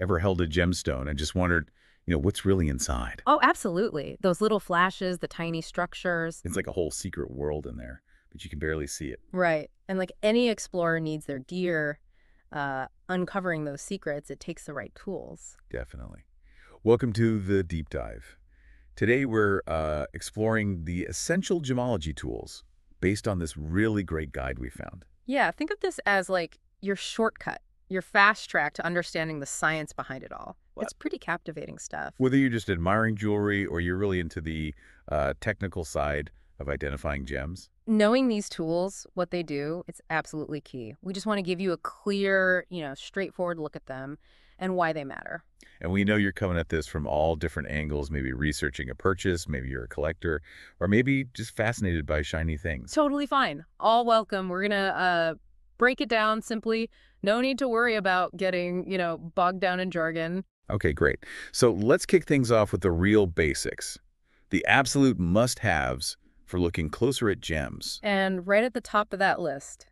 Ever held a gemstone and just wondered, you know, what's really inside? Oh, absolutely. Those little flashes, the tiny structures. It's like a whole secret world in there, but you can barely see it. Right. And like any explorer needs their gear, uh, uncovering those secrets, it takes the right tools. Definitely. Welcome to the deep dive. Today we're uh, exploring the essential gemology tools based on this really great guide we found. Yeah, think of this as like your shortcut, your fast tracked to understanding the science behind it all. What? It's pretty captivating stuff. Whether you're just admiring jewelry or you're really into the uh, technical side of identifying gems. Knowing these tools, what they do, it's absolutely key. We just want to give you a clear, you know, straightforward look at them and why they matter. And we know you're coming at this from all different angles, maybe researching a purchase, maybe you're a collector, or maybe just fascinated by shiny things. Totally fine. All welcome. We're going to uh, break it down simply. No need to worry about getting, you know, bogged down in jargon. Okay, great. So let's kick things off with the real basics. The absolute must-haves for looking closer at gems. And right at the top of that list,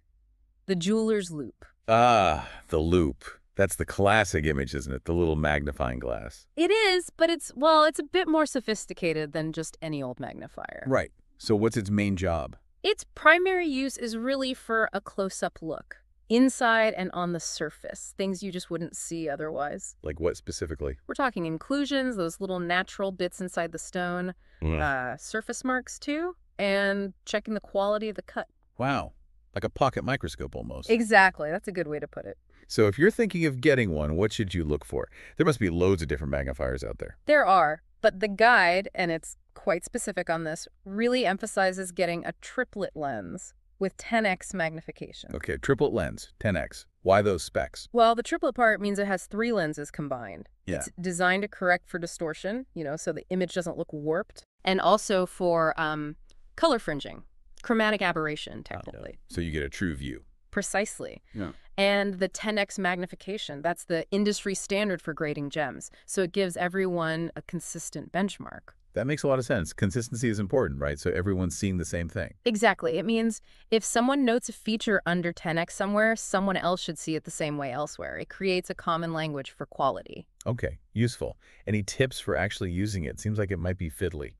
the jeweler's loupe. Ah, the loupe. That's the classic image, isn't it? The little magnifying glass. It is, but it's, well, it's a bit more sophisticated than just any old magnifier. Right. So what's its main job? Its primary use is really for a close-up look, inside and on the surface, things you just wouldn't see otherwise. Like what specifically? We're talking inclusions, those little natural bits inside the stone, uh, surface marks too, and checking the quality of the cut. Wow. Like a pocket microscope almost. Exactly. That's a good way to put it. So if you're thinking of getting one, what should you look for? There must be loads of different magnifiers out there. There are, but the guide, and it's quite specific on this, really emphasizes getting a triplet lens with 10x magnification. Okay, triplet lens, 10x. Why those specs? Well, the triplet part means it has three lenses combined. Yeah. It's designed to correct for distortion, you know, so the image doesn't look warped, and also for um, color fringing, chromatic aberration, technically. So you get a true view. Precisely. Yeah. And the 10x magnification, that's the industry standard for grading gems. So it gives everyone a consistent benchmark. That makes a lot of sense. Consistency is important, right? So everyone's seeing the same thing. Exactly. It means if someone notes a feature under 10x somewhere, someone else should see it the same way elsewhere. It creates a common language for quality. Okay, useful. Any tips for actually using it? Seems like it might be fiddly.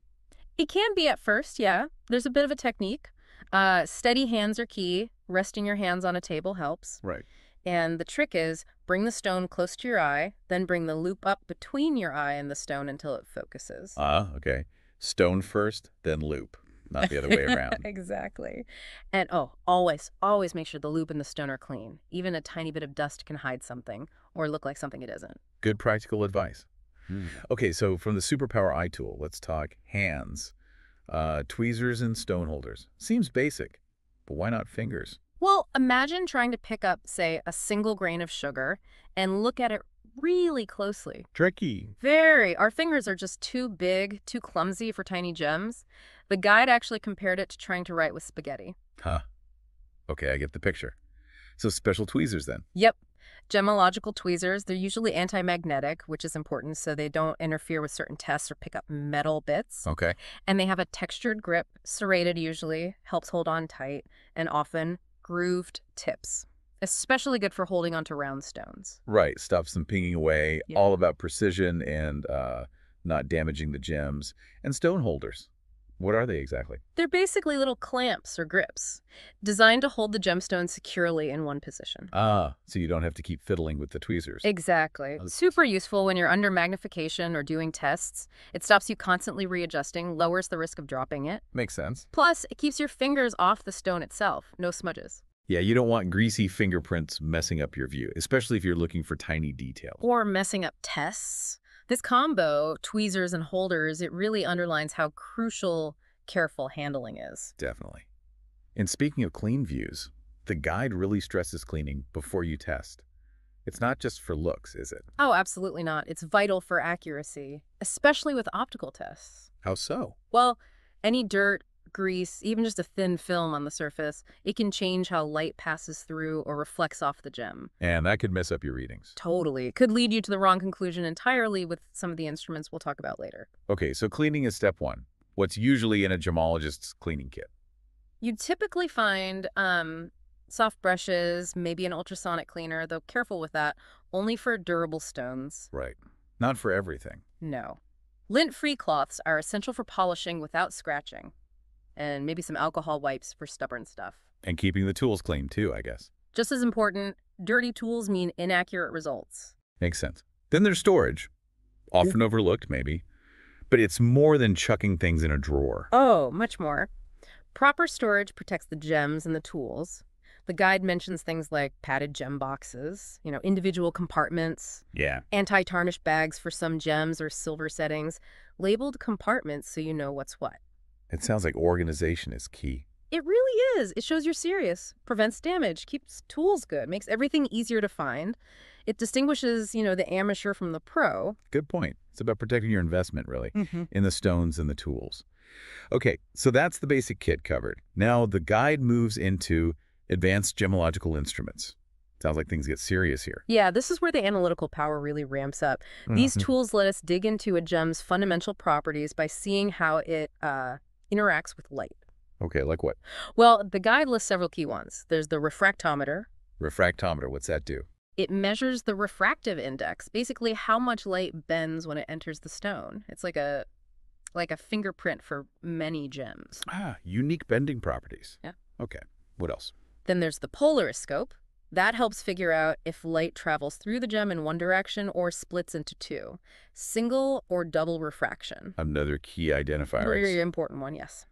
It can be at first, yeah. There's a bit of a technique. Uh, steady hands are key. Resting your hands on a table helps. Right. And the trick is bring the stone close to your eye, then bring the loupe up between your eye and the stone until it focuses. Ah, okay. Stone first, then loupe. Not the other way around. exactly. And oh, always, always make sure the loupe and the stone are clean. Even a tiny bit of dust can hide something or look like something it isn't. Good practical advice. Okay, so from the Superpower Eye tool, let's talk hands. Uh, tweezers and stone holders. Seems basic, but why not fingers? Well, imagine trying to pick up, say, a single grain of sugar and look at it really closely. Tricky. Very. Our fingers are just too big, too clumsy for tiny gems. The guide actually compared it to trying to write with spaghetti. Huh. Okay, I get the picture. So special tweezers then. Yep. Gemological tweezers, they're usually anti-magnetic, which is important so they don't interfere with certain tests or pick up metal bits. Okay. And they have a textured grip, serrated usually, helps hold on tight, and often grooved tips. Especially good for holding onto round stones. Right, stops them pinging away. Yeah. All about precision and uh, not damaging the gems. And stone holders. What are they exactly? They're basically little clamps or grips, designed to hold the gemstone securely in one position. Ah, so you don't have to keep fiddling with the tweezers. Exactly. Super useful when you're under magnification or doing tests. It stops you constantly readjusting, lowers the risk of dropping it. Makes sense. Plus, it keeps your fingers off the stone itself. No smudges. Yeah, you don't want greasy fingerprints messing up your view, especially if you're looking for tiny details. Or messing up tests. This combo, tweezers and holders, it really underlines how crucial careful handling is. Definitely. And speaking of clean views, the guide really stresses cleaning before you test. It's not just for looks, is it? Oh, absolutely not. It's vital for accuracy, especially with optical tests. How so? Well, any dirt, grease, even just a thin film on the surface, it can change how light passes through or reflects off the gem. And that could mess up your readings. Totally. It could lead you to the wrong conclusion entirely with some of the instruments we'll talk about later. Okay, so cleaning is step one. What's usually in a gemologist's cleaning kit? You typically find um, soft brushes, maybe an ultrasonic cleaner, though careful with that, only for durable stones. Right. Not for everything. No. Lint-free cloths are essential for polishing without scratching. And maybe some alcohol wipes for stubborn stuff. And keeping the tools clean, too, I guess. Just as important, dirty tools mean inaccurate results. Makes sense. Then there's storage. Often overlooked, maybe. But it's more than chucking things in a drawer. Oh, much more. Proper storage protects the gems and the tools. The guide mentions things like padded gem boxes, you know, individual compartments, Yeah. anti-tarnish bags for some gems or silver settings, labeled compartments so you know what's what. It sounds like organization is key. It really is. It shows you're serious, prevents damage, keeps tools good, makes everything easier to find. It distinguishes, you know, the amateur from the pro. Good point. It's about protecting your investment, really, Mm-hmm. in the stones and the tools. Okay, so that's the basic kit covered. Now the guide moves into advanced gemological instruments. Sounds like things get serious here. Yeah, this is where the analytical power really ramps up. These Mhm. tools let us dig into a gem's fundamental properties by seeing how it uh, interacts with light. Okay, like what? Well, the guide lists several key ones. There's the refractometer. Refractometer, what's that do? It measures the refractive index, basically how much light bends when it enters the stone. It's like a like a fingerprint for many gems. Ah, unique bending properties. Yeah. Okay, what else? Then there's the polariscope. That helps figure out if light travels through the gem in one direction or splits into two. Single or double refraction. Another key identifier. Very important one, yes.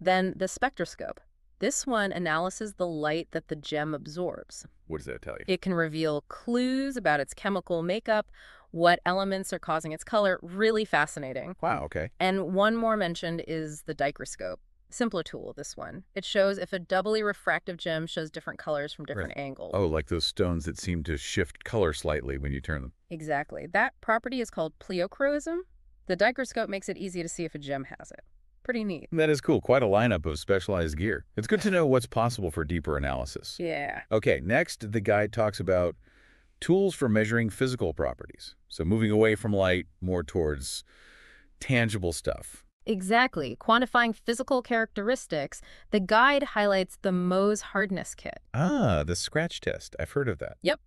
Then the spectroscope. This one analyzes the light that the gem absorbs. What does that tell you? It can reveal clues about its chemical makeup, what elements are causing its color. Really fascinating. Wow, okay. And one more mentioned is the dichroscope. Simpler tool, this one. It shows if a doubly refractive gem shows different colors from different angles. Oh, like those stones that seem to shift color slightly when you turn them. Exactly. That property is called pleochroism. The dichroscope makes it easy to see if a gem has it. Pretty neat. That is cool. Quite a lineup of specialized gear. It's good to know what's possible for deeper analysis. Yeah. Okay, next, the guide talks about tools for measuring physical properties. So moving away from light, more towards tangible stuff. Exactly. Quantifying physical characteristics, the guide highlights the Mohs hardness kit. Ah, the scratch test. I've heard of that. Yep.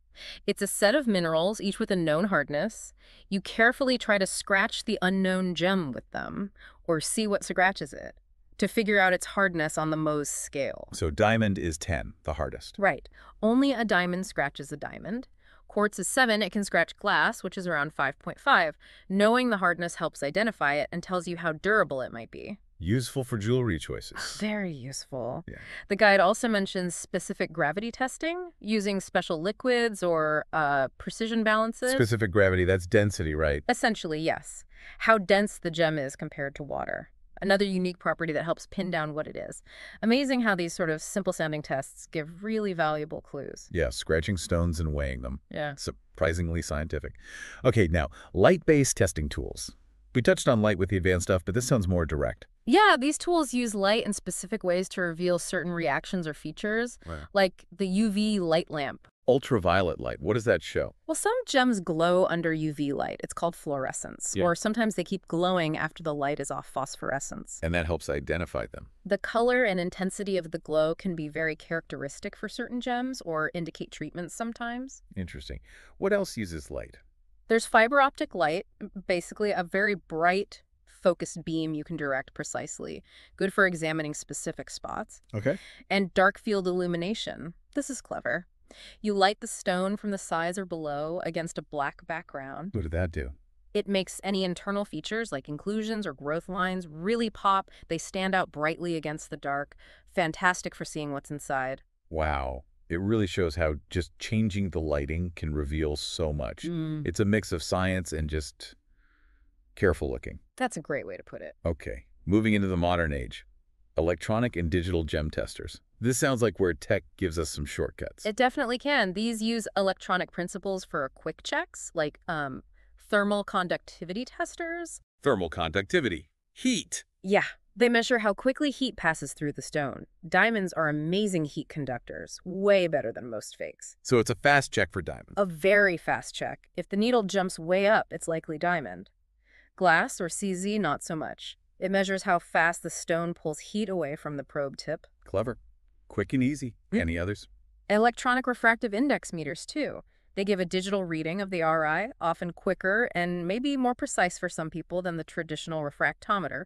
It's a set of minerals, each with a known hardness. You carefully try to scratch the unknown gem with them, or see what scratches it, to figure out its hardness on the Mohs scale. So diamond is 10, the hardest. Right. Only a diamond scratches a diamond. Quartz is 7. It can scratch glass, which is around 5.5. Knowing the hardness helps identify it and tells you how durable it might be. Useful for jewelry choices. Very useful. Yeah. The guide also mentions specific gravity testing, using special liquids or uh, precision balances. Specific gravity, that's density, right? Essentially, yes. How dense the gem is compared to water. Another unique property that helps pin down what it is. Amazing how these sort of simple sounding tests give really valuable clues. Yeah, scratching stones and weighing them. Yeah. Surprisingly scientific. Okay, now, light-based testing tools. We touched on light with the advanced stuff, but this sounds more direct. Yeah, these tools use light in specific ways to reveal certain reactions or features, Wow. like the UV light lamp. Ultraviolet light, what does that show? Well, some gems glow under UV light. It's called fluorescence. Yeah. Or sometimes they keep glowing after the light is off phosphorescence. And that helps identify them. The color and intensity of the glow can be very characteristic for certain gems or indicate treatments sometimes. Interesting. What else uses light? There's fiber optic light, basically a very bright, focused beam you can direct precisely, good for examining specific spots. Okay. And dark field illumination. This is clever. You light the stone from the sides or below against a black background. What did that do? It makes any internal features like inclusions or growth lines really pop. They stand out brightly against the dark. Fantastic for seeing what's inside. Wow. It really shows how just changing the lighting can reveal so much. Mm, It's a mix of science and just careful looking. that's a great way to put it. Okay, moving into the modern age. Electronic and digital gem testers. This sounds like where tech gives us some shortcuts. It definitely can. These use electronic principles for quick checks, like um, thermal conductivity testers. Thermal conductivity. Heat. Yeah, they measure how quickly heat passes through the stone. Diamonds are amazing heat conductors, way better than most fakes. So it's a fast check for diamonds. A very fast check. If the needle jumps way up, it's likely diamond. Glass or CZ, not so much. It measures how fast the stone pulls heat away from the probe tip. Clever. Quick and easy. Mm. Any others? Electronic refractive index meters, too. They give a digital reading of the RI, often quicker and maybe more precise for some people than the traditional refractometer.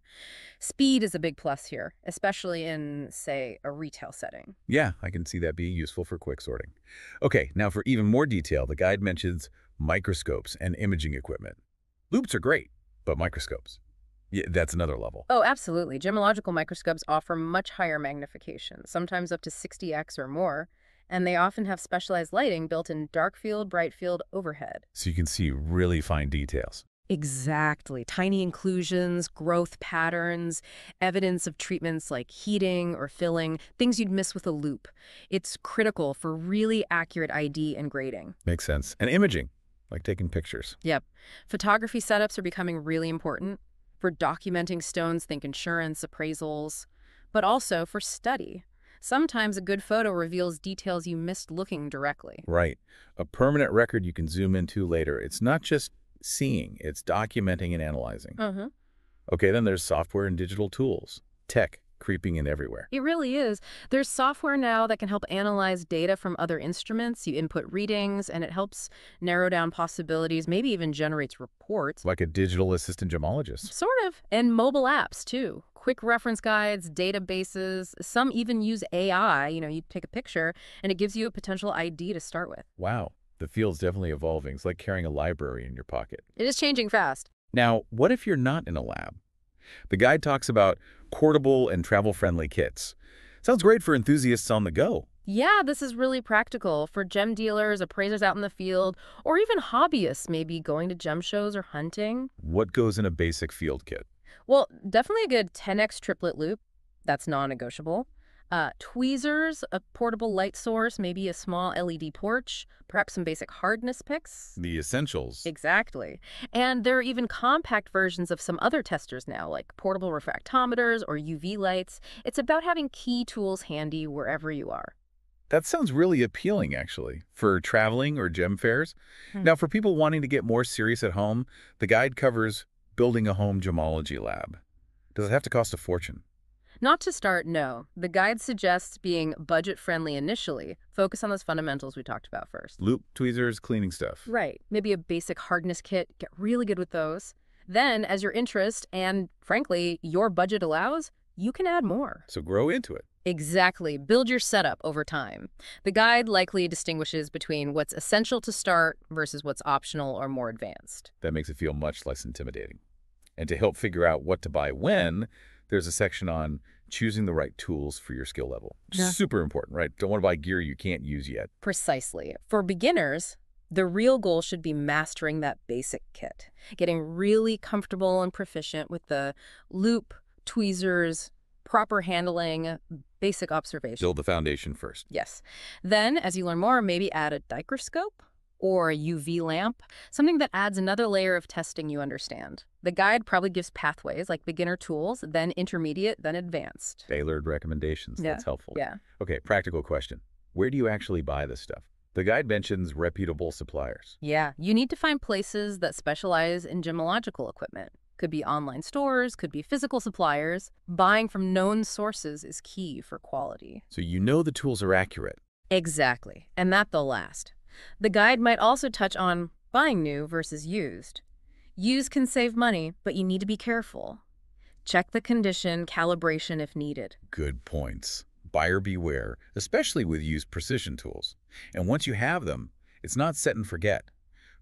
Speed is a big plus here, especially in, say, a retail setting. Yeah, I can see that being useful for quick sorting. Okay, now for even more detail, the guide mentions microscopes and imaging equipment. Loupes are great, but microscopes, yeah, that's another level. Oh, absolutely. Gemological microscopes offer much higher magnification, sometimes up to 60x or more and they often have specialized lighting built in dark field, bright field, overhead. So you can see really fine details. Exactly. Tiny inclusions, growth patterns, evidence of treatments like heating or filling, things you'd miss with a loupe. It's critical for really accurate ID and grading. Makes sense. And imaging, like taking pictures. Yep. Photography setups are becoming really important for documenting stones, think insurance, appraisals, but also for study. Sometimes a good photo reveals details you missed looking directly. Right. A permanent record you can zoom into later. It's not just seeing, it's documenting and analyzing. Uh -huh. Okay, then there's software and digital tools. Tech creeping in everywhere. It really is. There's software now that can help analyze data from other instruments. You input readings, and it helps narrow down possibilities, maybe even generates reports. Like a digital assistant gemologist. Sort of. And mobile apps, too quick reference guides, databases. Some even use AI. You know, you take a picture and it gives you a potential ID to start with. Wow. The field's definitely evolving. It's like carrying a library in your pocket. It is changing fast. Now, what if you're not in a lab? The guide talks about portable and travel-friendly kits. Sounds great for enthusiasts on the go. Yeah, this is really practical for gem dealers, appraisers out in the field, or even hobbyists maybe going to gem shows or hunting. What goes in a basic field kit? Well, definitely a good 10x triplet loupe. That's non-negotiable. Uh, tweezers, a portable light source, maybe a small LED torch, perhaps some basic hardness picks. The essentials. Exactly. And there are even compact versions of some other testers now, like portable refractometers or UV lights. It's about having key tools handy wherever you are. That sounds really appealing, actually, for traveling or gem fairs. Hmm. Now, for people wanting to get more serious at home, the guide covers building a home gemology lab. Does it have to cost a fortune? Not to start, no. The guide suggests being budget-friendly initially. Focus on those fundamentals we talked about first. Loupe, tweezers, cleaning stuff. Right. Maybe a basic hardness kit. Get really good with those. Then, as your interest and, frankly, your budget allows, you can add more. So grow into it. Exactly. Build your setup over time. The guide likely distinguishes between what's essential to start versus what's optional or more advanced. That makes it feel much less intimidating. And to help figure out what to buy when, there's a section on choosing the right tools for your skill level. Yeah. Super important, right? Don't want to buy gear you can't use yet. Precisely. For beginners, the real goal should be mastering that basic kit, getting really comfortable and proficient with the loupe, tweezers, proper handling, basic observation. Build the foundation first. Yes. Then, as you learn more, maybe add a dichroscope or a UV lamp, something that adds another layer of testing you understand. The guide probably gives pathways like beginner tools, then intermediate, then advanced. Tailored recommendations. Yeah. That's helpful. Yeah. Okay, practical question. Where do you actually buy this stuff? The guide mentions reputable suppliers. Yeah, you need to find places that specialize in gemological equipment. Could be online stores, could be physical suppliers. Buying from known sources is key for quality. So you know the tools are accurate. Exactly, and that they'll last. The guide might also touch on buying new versus used. Used can save money, but you need to be careful. Check the condition, calibration if needed. Good points. Buyer beware, especially with used precision tools. And once you have them, it's not set and forget.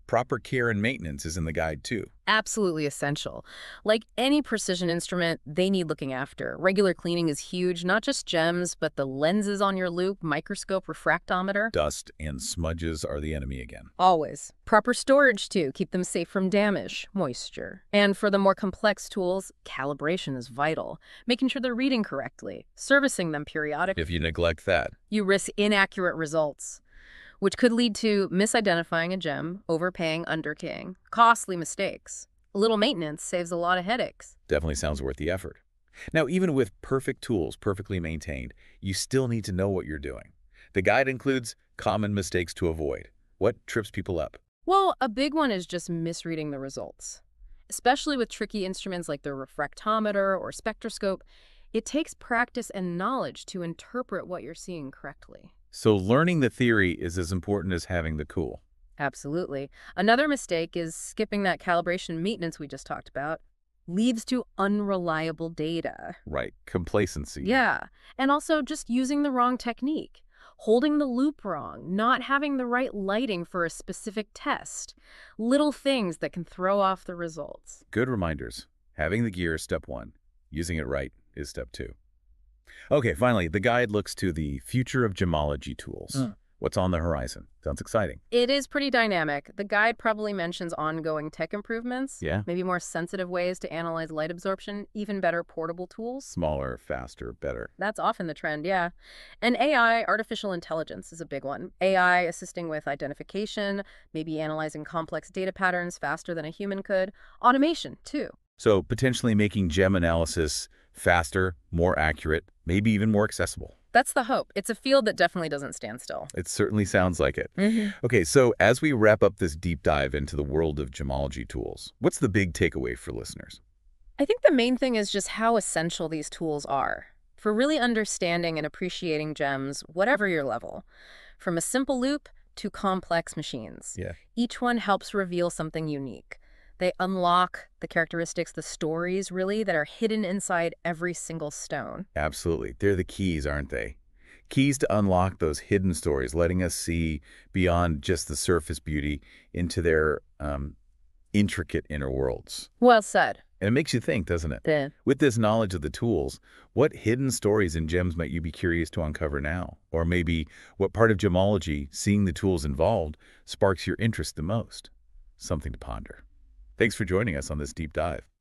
Proper care and maintenance is in the guide too. Absolutely essential. Like any precision instrument, they need looking after. Regular cleaning is huge, not just gems, but the lenses on your loupe, microscope, refractometer. Dust and smudges are the enemy again. Always. Proper storage too, keep them safe from damage, moisture. And for the more complex tools, calibration is vital. Making sure they're reading correctly, servicing them periodically. If you neglect that, you risk inaccurate results which could lead to misidentifying a gem, overpaying, underpaying, costly mistakes. A little maintenance saves a lot of headaches. Definitely sounds worth the effort. Now, even with perfect tools perfectly maintained, you still need to know what you're doing. The guide includes common mistakes to avoid. What trips people up? Well, a big one is just misreading the results. Especially with tricky instruments like the refractometer or spectroscope, it takes practice and knowledge to interpret what you're seeing correctly. So learning the theory is as important as having the cool. Absolutely. Another mistake is skipping that calibration maintenance we just talked about. Leads to unreliable data. Right. Complacency. Yeah. And also just using the wrong technique. Holding the loupe wrong, not having the right lighting for a specific test. Little things that can throw off the results. Good reminders. Having the gear is step one. Using it right is step two. Okay, finally, the guide looks to the future of gemology tools. Mm. What's on the horizon? Sounds exciting. It is pretty dynamic. The guide probably mentions ongoing tech improvements. Yeah. Maybe more sensitive ways to analyze light absorption, even better portable tools. Smaller, faster, better. That's often the trend, yeah. And AI, artificial intelligence, is a big one. AI assisting with identification, maybe analyzing complex data patterns faster than a human could. Automation, too. So potentially making gem analysis faster, more accurate, maybe even more accessible. That's the hope. It's a field that definitely doesn't stand still. It certainly sounds like it. Mm-hmm. Okay, so as we wrap up this deep dive into the world of gemology tools, what's the big takeaway for listeners? I think the main thing is just how essential these tools are for really understanding and appreciating gems, whatever your level. From a simple loupe to complex machines. Yeah. Each one helps reveal something unique. They unlock the characteristics, the stories, really, that are hidden inside every single stone. Absolutely. They're the keys, aren't they? Keys to unlock those hidden stories, letting us see beyond just the surface beauty into their um, intricate inner worlds. Well said. And it makes you think, doesn't it? The With this knowledge of the tools, what hidden stories and gems might you be curious to uncover now? Or maybe what part of gemology, seeing the tools involved, sparks your interest the most? Something to ponder. Thanks for joining us on this deep dive.